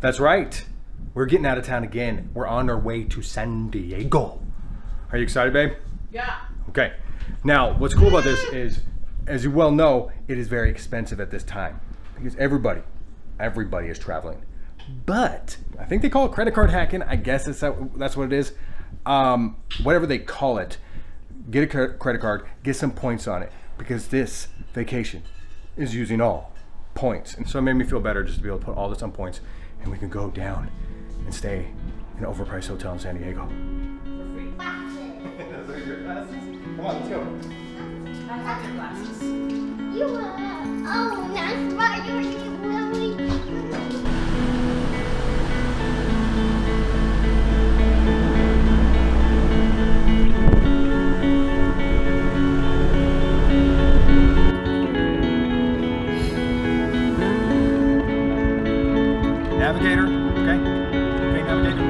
That's right. We're getting out of town again. We're on our way to San Diego. Are you excited, babe? Yeah. Okay. Now, what's cool about this is, as you well know, it is very expensive at this time because everybody, everybody is traveling. But I think they call it credit card hacking. I guess that's that's what it is. Um, whatever they call it, get a credit card, get some points on it because this vacation is using all points. And so it made me feel better just to be able to put all this on points and we can go down and stay in an overpriced hotel in San Diego. Come on, let's go. I have your glasses. You were, oh, that's Navigator, okay? Okay, navigator.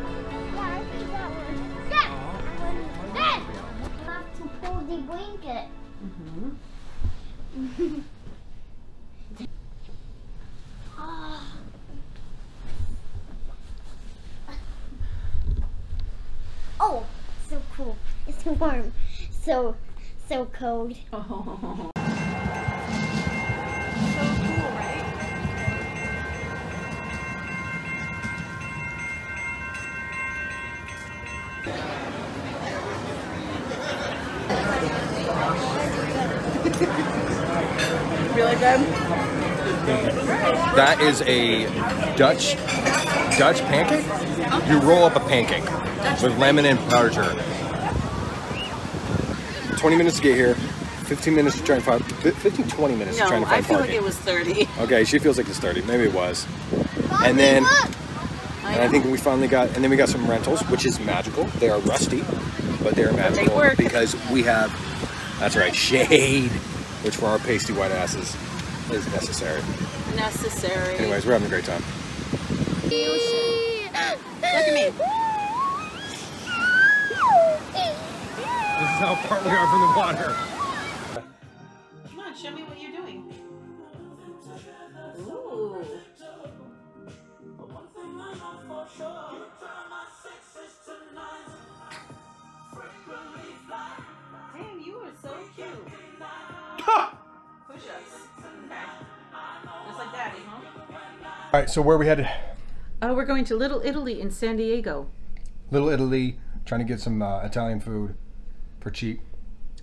blanket. Ah. Oh, so cool. It's warm. So, so cold. Oh. So cool, really good? That is a Dutch Dutch pancake. You roll up a pancake with lemon and powdered sugar. 20 minutes to get here. 15 minutes to try and find 15 20 minutes to try No, and I feel parking. like it was 30. Okay, she feels like it's 30. Maybe it was. And then and I think we finally got and then we got some rentals, which is magical. They are rusty, but they are magical work. because we have that's right, shade, which for our pasty white asses is necessary. necessary. Anyways, we're having a great time. Look at me. This is how far we are from the water. Come on, show me what you're All right, so where we headed? Oh, we're going to Little Italy in San Diego. Little Italy, trying to get some uh, Italian food for cheap.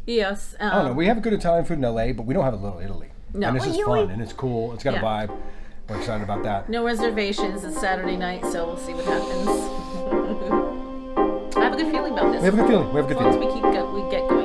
Yes. Um, I don't know. We have good Italian food in LA, but we don't have a Little Italy. No. And this Well, is fun and it's cool. It's got Yeah. a vibe. We're excited about that. No reservations. It's Saturday night, so we'll see what happens. I have a good feeling about this. We have a good feeling. We have a good As long as feeling. we keep go- we get going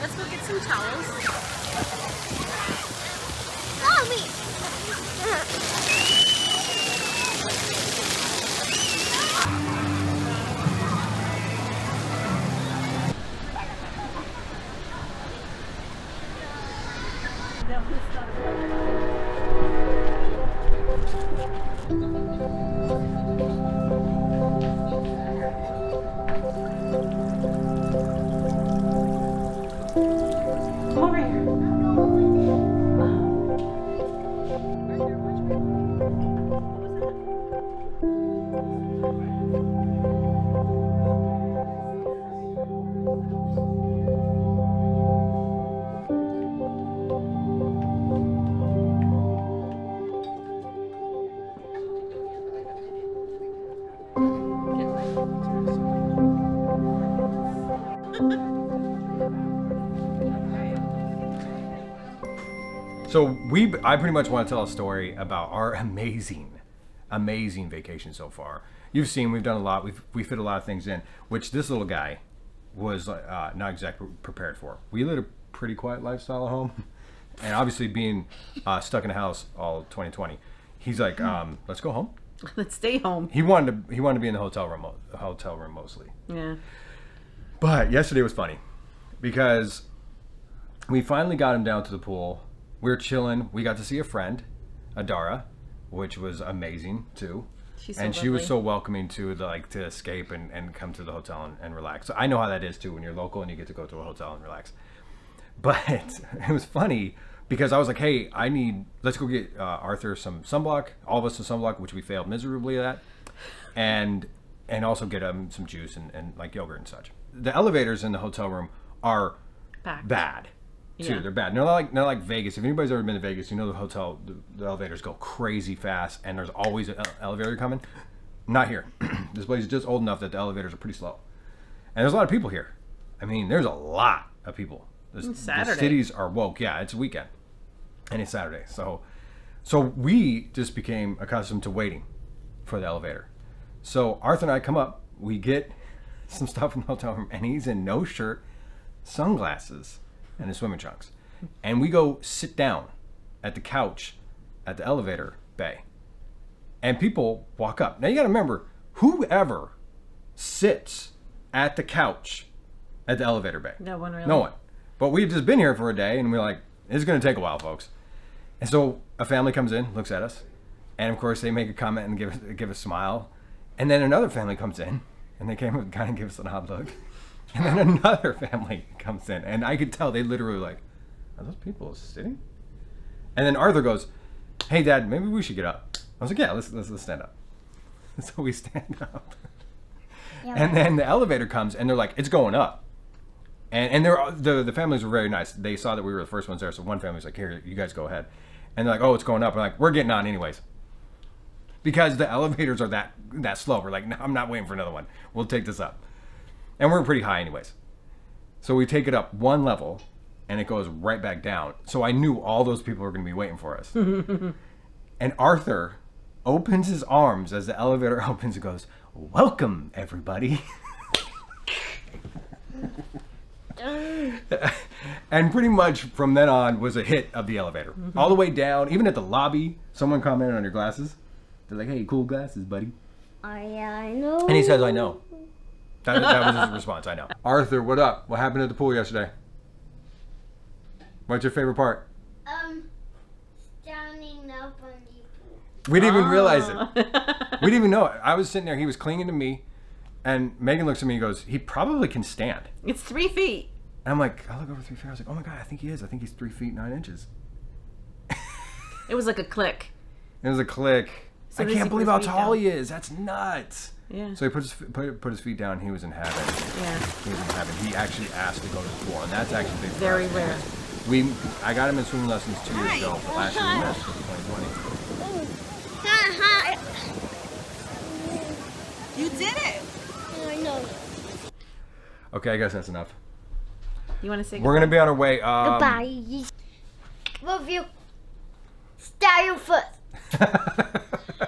Let's go get some towels. Oh, Come So we, I pretty much want to tell a story about our amazing, amazing vacation so far. You've seen we've done a lot. We've we fit a lot of things in, which this little guy was uh, not exactly prepared for. We lived a pretty quiet lifestyle at home, and obviously being uh, stuck in a house all 2020, he's like, um, "Let's go home." Let's stay home. He wanted to he wanted to be in the hotel room, hotel room mostly. Yeah. But yesterday was funny because we finally got him down to the pool. We were chilling. We got to see a friend, Adara, which was amazing too. She's so and she was so welcoming to the, like to escape and, and come to the hotel and, and relax. So I know how that is too when you're local and you get to go to a hotel and relax. But it was funny because I was like, hey, I need let's go get uh, Arthur some sunblock, all of us some sunblock, which we failed miserably at, and and also get him some juice and, and like yogurt and such. The elevators in the hotel room are bad too. Yeah. They're bad. They're not like not like Vegas. If anybody's ever been to Vegas, you know the hotel the, the elevators go crazy fast, and there's always an elevator coming. Not here. this place is just old enough that the elevators are pretty slow, and there's a lot of people here. I mean, there's a lot of people. This, the Saturday. cities are woke. Yeah, it's a weekend, and it's Saturday. So, so we just became accustomed to waiting for the elevator. So Arthur and I come up. We get some stuff from the hotel room, and he's in no shirt, sunglasses, and his swimming trunks. And we go sit down at the couch at the elevator bay. And people walk up. Now you got to remember, whoever sits at the couch at the elevator bay. No one really. No one. But we've just been here for a day, and we're like, it's going to take a while, folks. And so a family comes in, looks at us, and of course they make a comment and give us, give a smile. And then another family comes in, and they came and kind of give us an odd look. And then another family comes in, and I could tell they literally like, are those people sitting? And then Arthur goes, hey, Dad, maybe we should get up. I was like, yeah, let's, let's, let's stand up. So we stand up. And then the elevator comes, and they're like, it's going up. And and they're the the families were very nice. They saw that we were the first ones there, so one family's like, "Here, you guys go ahead," and they're like, "Oh, it's going up." And like, "We're getting on anyways," because the elevators are that that slow. We're like, no, "I'm not waiting for another one. We'll take this up," and we're pretty high anyways. So we take it up one level, and it goes right back down. So I knew all those people were going to be waiting for us. and Arthur opens his arms as the elevator opens and goes, "Welcome, everybody." and pretty much from then on was a hit of the elevator. Mm-hmm. All the way down, even at the lobby, someone commented on your glasses. They're like, "Hey, cool glasses, buddy." Oh, I, I know. And he says, "I know." That, that was his response. I know. Arthur, what up? What happened at the pool yesterday? What's your favorite part? Um, standing up on the pool. We didn't even realize it. Oh. We didn't even know it. I was sitting there. He was clinging to me, and Megan looks at me and goes, "He probably can stand." it's three feet. And I'm like, I look over three feet. I was like, "Oh my god, I think he is. I think he's three feet nine inches." It was like a click. It was a click. So I can't believe how tall down? he is. That's nuts. Yeah. So he put his put, put his feet down. He was in heaven. yeah. He was in heaven. He actually asked to go to the pool, and that's actually big. for Very rare. because We I got him in swimming lessons two years ago, but last year we missed in 2020. Ha You did it. I know. Okay, I guess that's enough. You want to say We're gonna be on our way. Um, Goodbye. Love you. Style first.